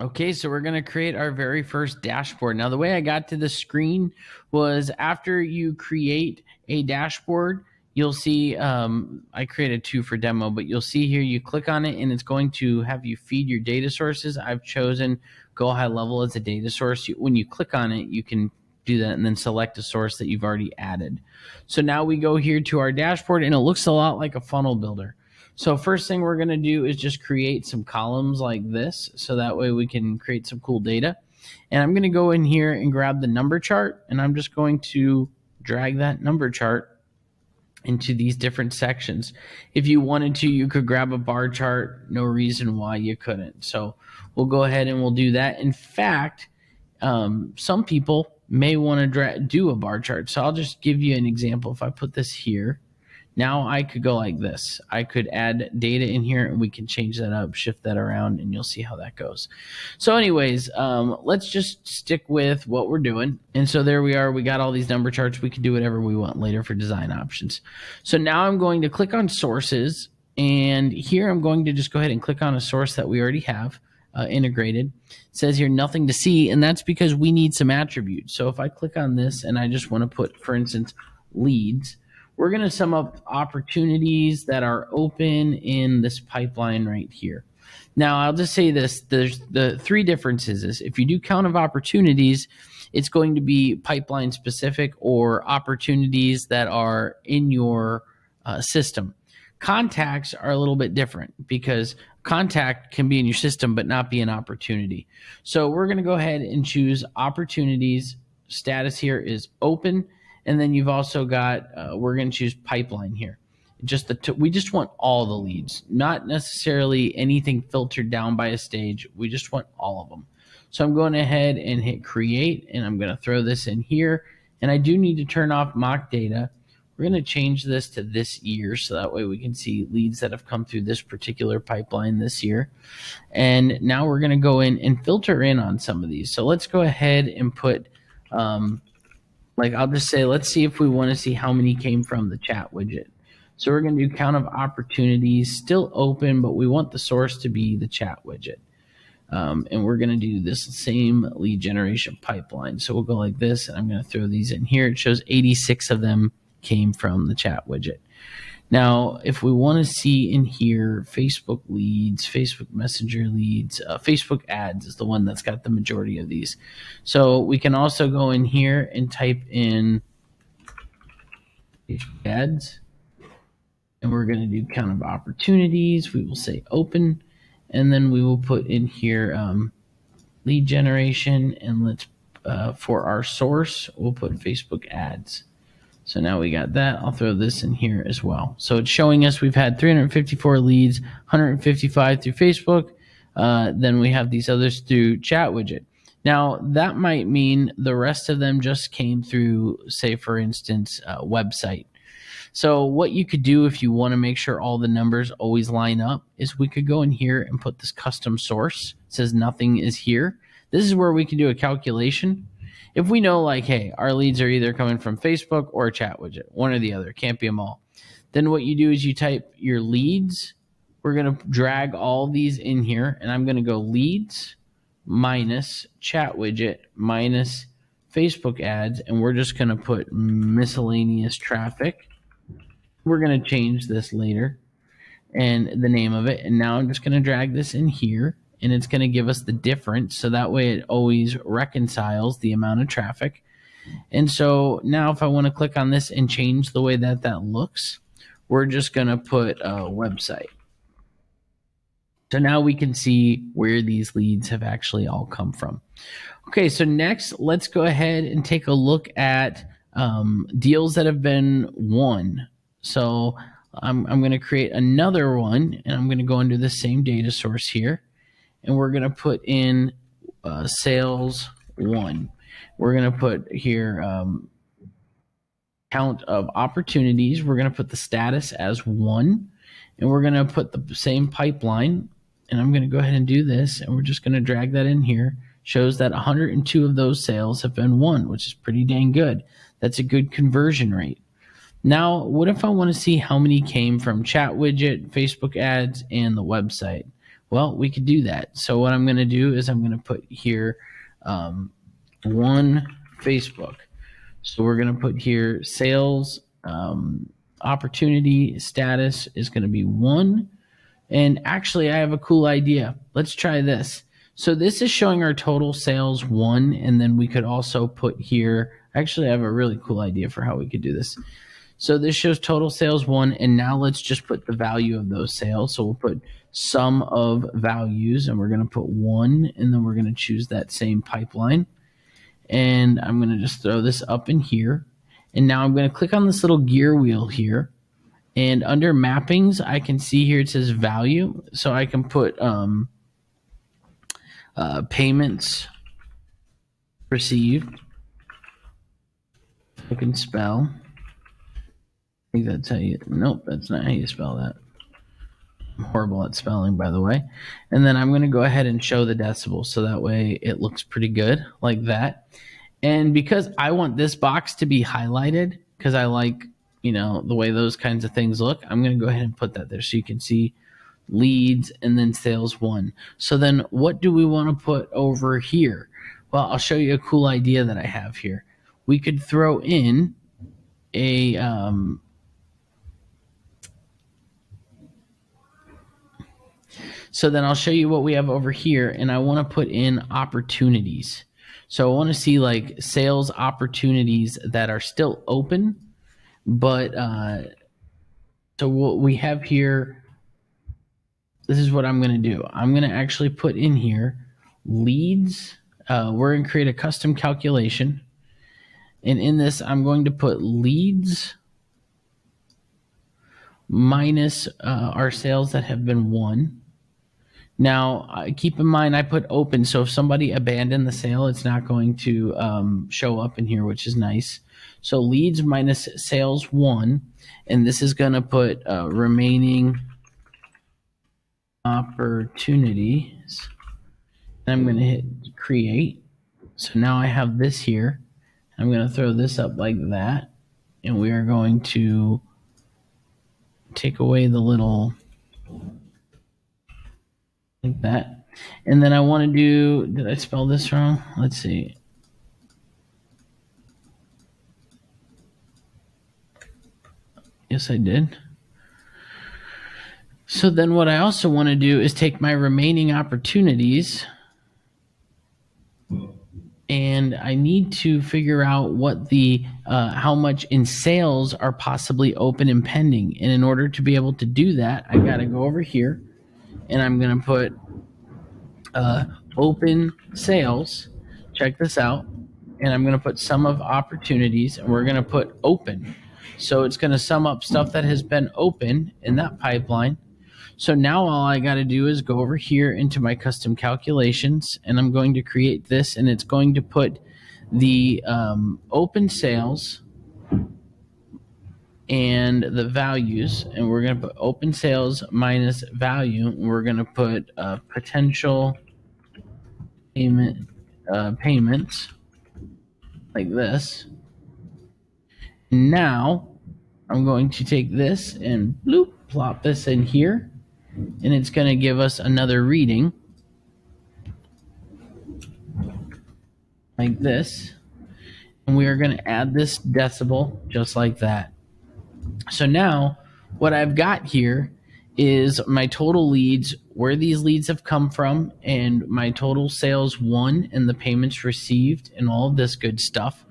Okay, so we're going to create our very first dashboard. Now, the way I got to the screen was after you create a dashboard, you'll see um, I created two for demo, but you'll see here you click on it and it's going to have you feed your data sources. I've chosen Go High Level as a data source. When you click on it, you can do that and then select a source that you've already added. So now we go here to our dashboard and it looks a lot like a funnel builder. So first thing we're going to do is just create some columns like this. So that way we can create some cool data. And I'm going to go in here and grab the number chart and I'm just going to drag that number chart into these different sections. If you wanted to, you could grab a bar chart. No reason why you couldn't. So we'll go ahead and we'll do that. In fact, um, some people may want to do a bar chart. So I'll just give you an example. If I put this here, now I could go like this. I could add data in here and we can change that up, shift that around, and you'll see how that goes. So anyways, um, let's just stick with what we're doing. And so there we are. We got all these number charts. We can do whatever we want later for design options. So now I'm going to click on sources. And here I'm going to just go ahead and click on a source that we already have. Uh, integrated. It says here nothing to see, and that's because we need some attributes. So if I click on this and I just want to put, for instance, leads, we're going to sum up opportunities that are open in this pipeline right here. Now, I'll just say this there's the three differences is if you do count of opportunities, it's going to be pipeline specific or opportunities that are in your uh, system. Contacts are a little bit different because contact can be in your system but not be an opportunity. So we're going to go ahead and choose opportunities. Status here is open and then you've also got, uh, we're going to choose pipeline here. Just the t- we just want all the leads, not necessarily anything filtered down by a stage. We just want all of them. So I'm going ahead and hit create, and I'm going to throw this in here. And I do need to turn off mock data. We're going to change this to this year so that way we can see leads that have come through this particular pipeline this year. And now we're going to go in and filter in on some of these. So let's go ahead and put um, like I'll just say, let's see if we want to see how many came from the chat widget. So we're going to do count of opportunities, still open, but we want the source to be the chat widget. Um, and we're going to do this same lead generation pipeline. So we'll go like this, and I'm going to throw these in here. It shows 86 of them came from the chat widget. Now, if we want to see in here Facebook leads, Facebook Messenger leads, uh, Facebook ads is the one that's got the majority of these. So we can also go in here and type in ads. And we're going to do count of opportunities. We will say open. And then we will put in here um, lead generation. And let's, uh, for our source, we'll put Facebook ads. So now we got that. I'll throw this in here as well. So it's showing us we've had 354 leads, 155 through Facebook. Uh, then we have these others through chat widget. Now that might mean the rest of them just came through, say, for instance, uh, website. So what you could do if you want to make sure all the numbers always line up is we could go in here and put this custom source. It says nothing is here. This is where we can do a calculation if we know like, hey, our leads are either coming from Facebook or a chat widget, one or the other, can't be them all. Then what you do is you type your leads. We're going to drag all these in here, and I'm going to go leads minus chat widget minus Facebook ads, and we're just going to put miscellaneous traffic. We're going to change this later and the name of it. And now I'm just going to drag this in here and it's going to give us the difference. So that way it always reconciles the amount of traffic. And so now if I want to click on this and change the way that that looks, we're just going to put a website. So now we can see where these leads have actually all come from. Okay, so next, let's go ahead and take a look at um, deals that have been won. So I'm, I'm going to create another one, and I'm going to go into the same data source here and we're going to put in uh, sales won. We're going to put here um, count of opportunities. We're going to put the status as won, and we're going to put the same pipeline. And I'm going to go ahead and do this, and we're just going to drag that in here. Shows that 102 of those sales have been won, which is pretty dang good. That's a good conversion rate. Now, what if I want to see how many came from chat widget, Facebook ads, and the website? Well, we could do that. So what I'm going to do is I'm going to put here um, won Facebook. So we're going to put here sales um, opportunity status is going to be won. And actually, I have a cool idea. Let's try this. So this is showing our total sales won, and then we could also put here. Actually, I have a really cool idea for how we could do this. So this shows total sales won, and now let's just put the value of those sales. So we'll put sum of values, and we're going to put won, and then we're going to choose that same pipeline. And I'm going to just throw this up in here. And now I'm going to click on this little gear wheel here. And under mappings, I can see here it says value. So I can put um, uh, payments received. I can spell. I think that's how you. Nope, that's not how you spell that. I'm horrible at spelling, by the way. And then I'm going to go ahead and show the decibels so that way it looks pretty good like that. And because I want this box to be highlighted, because I like, you know, the way those kinds of things look, I'm going to go ahead and put that there so you can see leads, and then sales won. So then what do we want to put over here? Well, I'll show you a cool idea that I have here. We could throw in a um, so then I'll show you what we have over here and I want to put in opportunities. So I want to see like sales opportunities that are still open, but uh, so what we have here this is what I'm going to do. I'm going to actually put in here leads. Uh, we're going to create a custom calculation. And in this, I'm going to put leads minus uh, our sales that have been won. Now, keep in mind, I put open, so if somebody abandoned the sale, it's not going to um, show up in here, which is nice. So leads minus sales won, and this is going to put uh, remaining opportunities. I'm going to hit create. So now I have this here. I'm going to throw this up like that. And we are going to take away the little like that. And then I want to do, did I spell this wrong? Let's see. Yes, I did. So then what I also want to do is take my remaining opportunities and I need to figure out what the uh, how much in sales are possibly open and pending. And in order to be able to do that, I got to go over here and I'm going to put uh, open sales. Check this out. And I'm going to put sum of opportunities and we're going to put open. So it's going to sum up stuff that has been open in that pipeline so now all I got to do is go over here into my custom calculations and I'm going to create this and it's going to put the um, open sales and the values and we're going to put open sales minus value and we're going to put uh, potential payment uh, payments like this. Now I'm going to take this and bloop plop this in here and it's going to give us another reading like this. And we are going to add this decibel just like that so now what I've got here is my total leads where these leads have come from and my total sales won and the payments received and all of this good stuff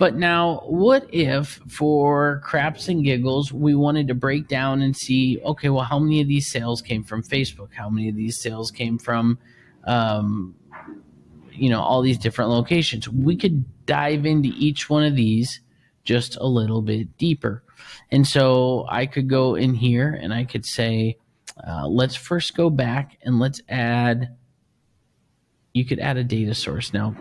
but now, what if for craps and giggles, we wanted to break down and see, okay, well, how many of these sales came from Facebook? How many of these sales came from, um, you know, all these different locations? We could dive into each one of these just a little bit deeper. And so I could go in here and I could say, uh, let's first go back and let's add, you could add a data source. Now,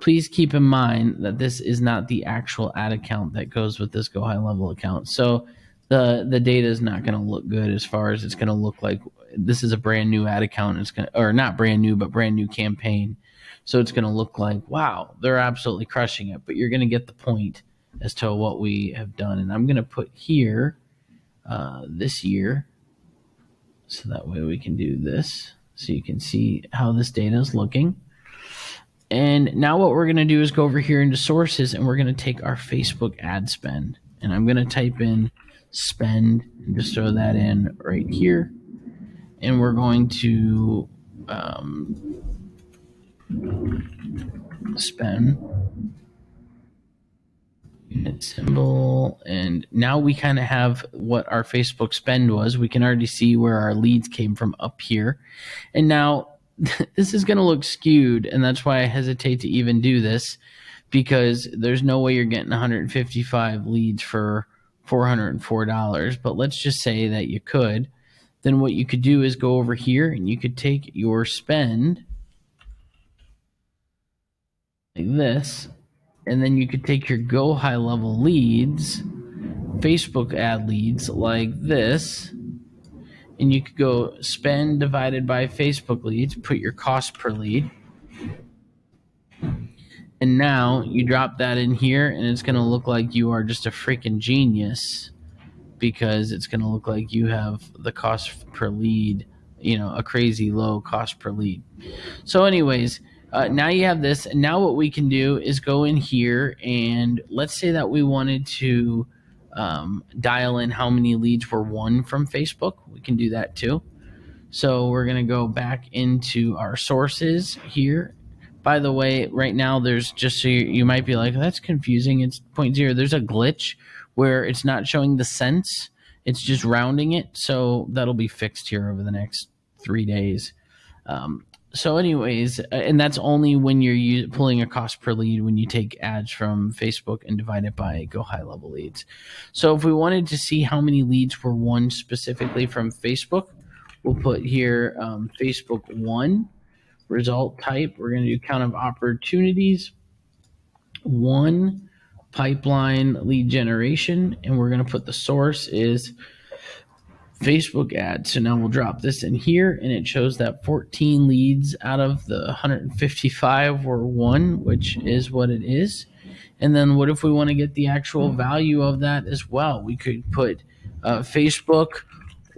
please keep in mind that this is not the actual ad account that goes with this go high level account. So the the data is not going to look good as far as it's going to look like this is a brand new ad account. It's going to, or not brand new, but brand new campaign. So it's going to look like, wow, they're absolutely crushing it. But you're going to get the point as to what we have done. And I'm going to put here uh, this year So that way we can do this. So you can see how this data is looking. And now what we're going to do is go over here into sources and we're going to take our Facebook ad spend. And I'm going to type in spend and just throw that in right here. And we're going to um, spend symbol and now we kind of have what our facebook spend was. We can already see where our leads came from up here. And now this is going to look skewed and that's why i hesitate to even do this because there's no way you're getting 155 leads for $404 but let's just say that you could. Then what you could do is go over here and you could take your spend like this and then you could take your go high level leads, Facebook ad leads like this, and you could go spend divided by Facebook leads, put your cost per lead. And now you drop that in here, and it's going to look like you are just a freaking genius because it's going to look like you have the cost per lead, you know, a crazy low cost per lead. So, anyways, uh, now you have this. And now what we can do is go in here and let's say that we wanted to um, dial in how many leads were won from Facebook. We can do that too. So we're going to go back into our sources here. By the way, right now there's just so you, you might be like, that's confusing. It's point zero. There's a glitch where it's not showing the cents. It's just rounding it. So that'll be fixed here over the next three days. Um, so anyways uh, and that's only when you're pulling a cost per lead when you take ads from facebook and divide it by go high level leads. So if we wanted to see how many leads were won specifically from facebook we'll put here um, facebook won result type. We're going to do count of opportunities won pipeline lead generation and we're going to put the source is Facebook ad. So now we'll drop this in here and it shows that 14 leads out of the 155 were won, which is what it is. And then what if we want to get the actual value of that as well? We could put uh, Facebook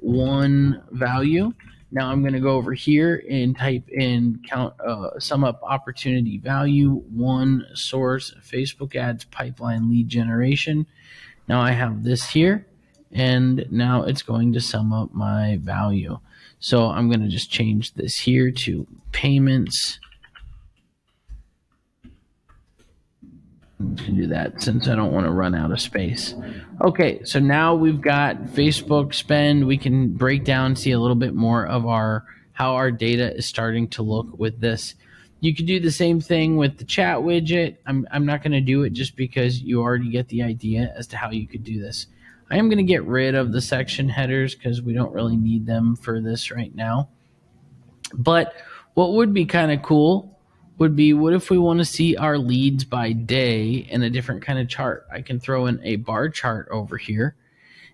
won value. Now I'm going to go over here and type in count uh, sum up opportunity value won source Facebook ads pipeline lead generation. Now I have this here and now it's going to sum up my value. So I'm going to just change this here to payments. To do that since I don't want to run out of space. Okay, so now we've got Facebook spend. We can break down, see a little bit more of our how our data is starting to look with this. You could do the same thing with the chat widget. I'm, I'm not going to do it just because you already get the idea as to how you could do this. I am going to get rid of the section headers because we don't really need them for this right now. But what would be kind of cool would be what if we want to see our leads by day in a different kind of chart? I can throw in a bar chart over here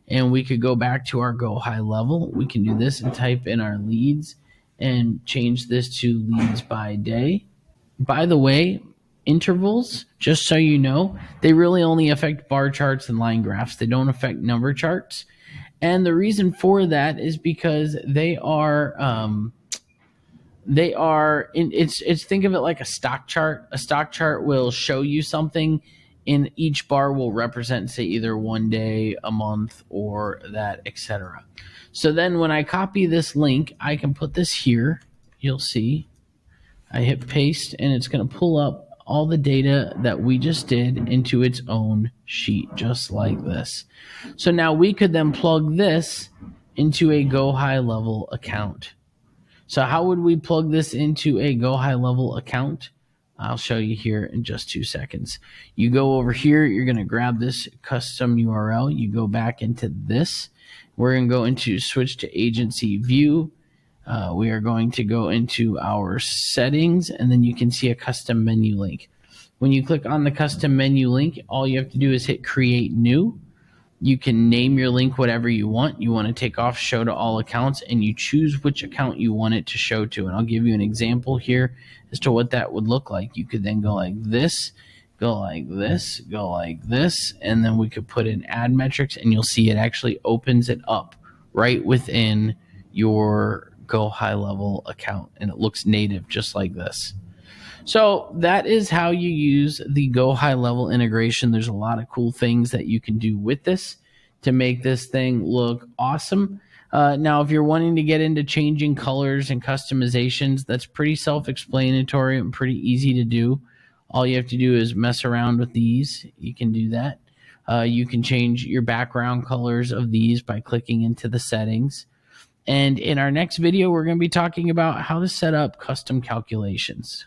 and we could go back to our go high level. We can do this and type in our leads and change this to leads by day. By the way, intervals, just so you know, they really only affect bar charts and line graphs. They don't affect number charts. And the reason for that is because they are um, they are in, it's it's think of it like a stock chart. A stock chart will show you something and each bar will represent say either one day, a month or that etc. So then when I copy this link, I can put this here. You'll see I hit paste and it's going to pull up all the data that we just did into its own sheet, just like this. So now we could then plug this into a Go High Level account. So how would we plug this into a Go High Level account? I'll show you here in just two seconds. You go over here, you're going to grab this custom URL. You go back into this. We're going to go into switch to agency view uh, we are going to go into our settings and then you can see a custom menu link. When you click on the custom menu link, all you have to do is hit create new. You can name your link whatever you want. You want to take off show to all accounts and you choose which account you want it to show to. And I'll give you an example here as to what that would look like. You could then go like this, go like this, go like this, and then we could put in ad metrics and you'll see it actually opens it up right within your Go High Level account and it looks native just like this. So that is how you use the Go High Level integration. There's a lot of cool things that you can do with this to make this thing look awesome. Uh, now, if you're wanting to get into changing colors and customizations, that's pretty self explanatory and pretty easy to do. All you have to do is mess around with these. You can do that. Uh, you can change your background colors of these by clicking into the settings. And in our next video, we're going to be talking about how to set up custom calculations.